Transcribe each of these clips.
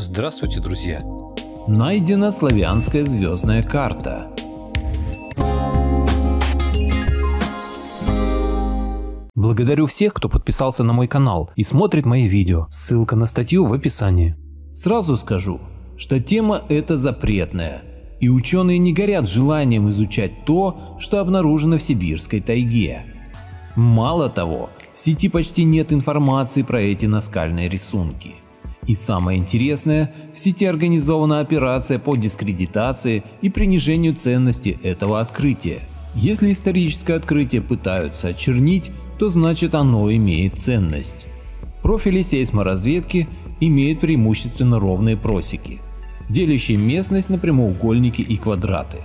Здравствуйте, друзья! Найдена славянская звездная карта. Благодарю всех, кто подписался на мой канал и смотрит мои видео. Ссылка на статью в описании. Сразу скажу, что тема эта запретная, и ученые не горят желанием изучать то, что обнаружено в сибирской тайге. Мало того, в сети почти нет информации про эти наскальные рисунки. И самое интересное, в сети организована операция по дискредитации и принижению ценности этого открытия. Если историческое открытие пытаются очернить, то значит оно имеет ценность. Профили сейсморазведки имеют преимущественно ровные просеки, делящие местность на прямоугольники и квадраты.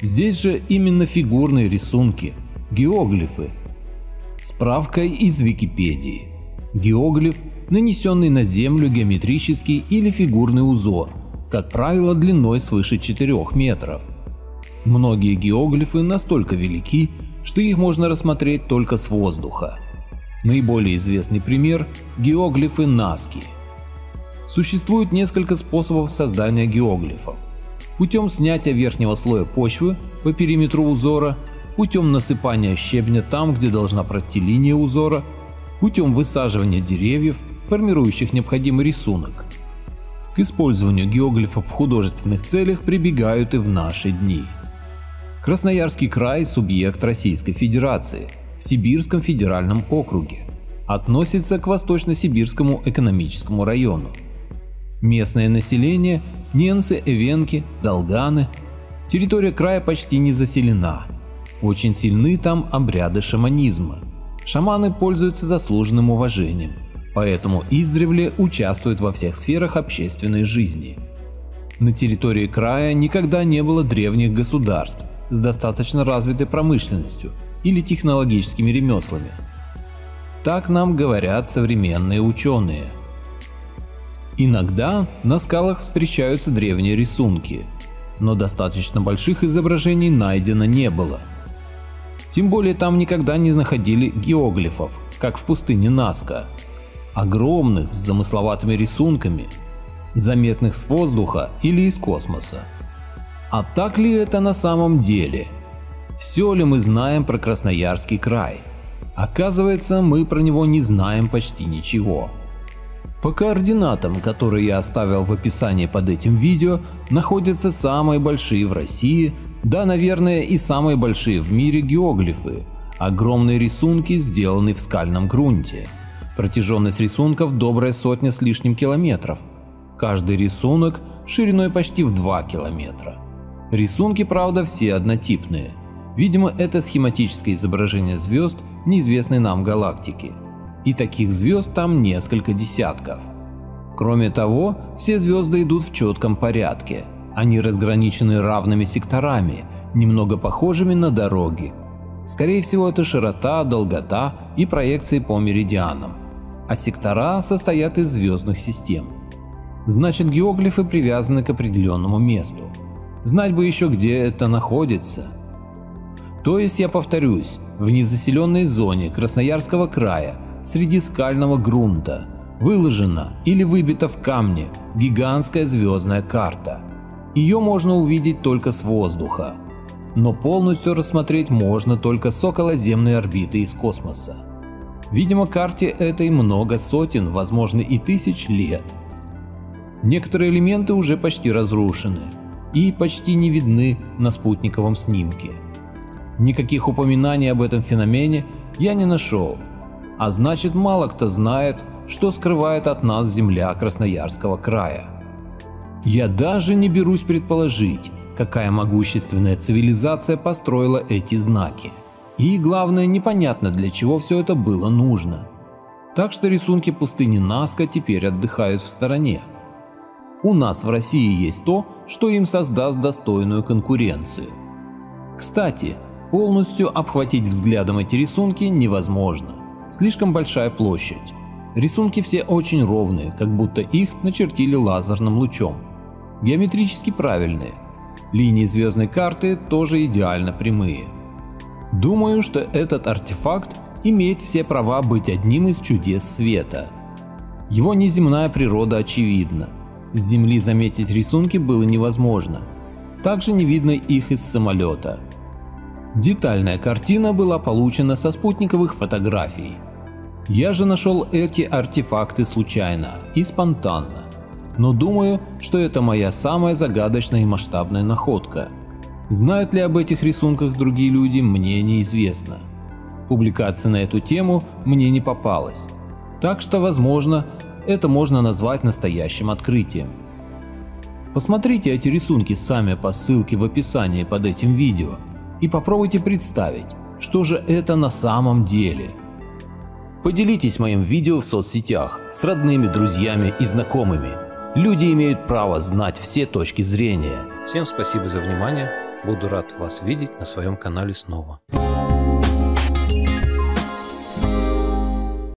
Здесь же именно фигурные рисунки, геоглифы. Справка из Википедии. Геоглиф нанесенный на землю геометрический или фигурный узор, как правило длиной свыше 4 метров. Многие геоглифы настолько велики, что их можно рассмотреть только с воздуха. Наиболее известный пример – геоглифы Наски. Существует несколько способов создания геоглифов. Путем снятия верхнего слоя почвы по периметру узора, путем насыпания щебня там, где должна пройти линия узора, путем высаживания деревьев формирующих необходимый рисунок. К использованию геоглифов в художественных целях прибегают и в наши дни. Красноярский край – субъект Российской Федерации в Сибирском федеральном округе. Относится к Восточно-Сибирскому экономическому району. Местное население – ненцы, эвенки, долганы. Территория края почти не заселена. Очень сильны там обряды шаманизма. Шаманы пользуются заслуженным уважением – поэтому издревле участвует во всех сферах общественной жизни. На территории края никогда не было древних государств с достаточно развитой промышленностью или технологическими ремеслами. Так нам говорят современные ученые. Иногда на скалах встречаются древние рисунки, но достаточно больших изображений найдено не было. Тем более там никогда не находили геоглифов, как в пустыне Наска огромных с замысловатыми рисунками, заметных с воздуха или из космоса. А так ли это на самом деле? Все ли мы знаем про Красноярский край? Оказывается, мы про него не знаем почти ничего. По координатам, которые я оставил в описании под этим видео, находятся самые большие в России, да наверное и самые большие в мире геоглифы, огромные рисунки сделаны в скальном грунте. Протяженность рисунков добрая сотня с лишним километров. Каждый рисунок шириной почти в 2 километра. Рисунки, правда, все однотипные. Видимо, это схематическое изображение звезд неизвестной нам галактики. И таких звезд там несколько десятков. Кроме того, все звезды идут в четком порядке. Они разграничены равными секторами, немного похожими на дороги. Скорее всего, это широта, долгота и проекции по меридианам а сектора состоят из звездных систем. Значит геоглифы привязаны к определенному месту. Знать бы еще где это находится. То есть я повторюсь, в незаселенной зоне Красноярского края среди скального грунта выложена или выбита в камне гигантская звездная карта. Ее можно увидеть только с воздуха, но полностью рассмотреть можно только с околоземной орбиты из космоса. Видимо, карте этой много сотен, возможно и тысяч лет. Некоторые элементы уже почти разрушены и почти не видны на спутниковом снимке. Никаких упоминаний об этом феномене я не нашел, а значит мало кто знает, что скрывает от нас земля Красноярского края. Я даже не берусь предположить, какая могущественная цивилизация построила эти знаки. И главное, непонятно для чего все это было нужно. Так что рисунки пустыни Наска теперь отдыхают в стороне. У нас в России есть то, что им создаст достойную конкуренцию. Кстати, полностью обхватить взглядом эти рисунки невозможно. Слишком большая площадь. Рисунки все очень ровные, как будто их начертили лазерным лучом. Геометрически правильные. Линии звездной карты тоже идеально прямые. Думаю, что этот артефакт имеет все права быть одним из чудес света. Его неземная природа очевидна. С земли заметить рисунки было невозможно. Также не видно их из самолета. Детальная картина была получена со спутниковых фотографий. Я же нашел эти артефакты случайно и спонтанно. Но думаю, что это моя самая загадочная и масштабная находка. Знают ли об этих рисунках другие люди, мне неизвестно. Публикация на эту тему мне не попалась. Так что, возможно, это можно назвать настоящим открытием. Посмотрите эти рисунки сами по ссылке в описании под этим видео и попробуйте представить, что же это на самом деле. Поделитесь моим видео в соцсетях с родными, друзьями и знакомыми. Люди имеют право знать все точки зрения. Всем спасибо за внимание. Буду рад вас видеть на своем канале снова.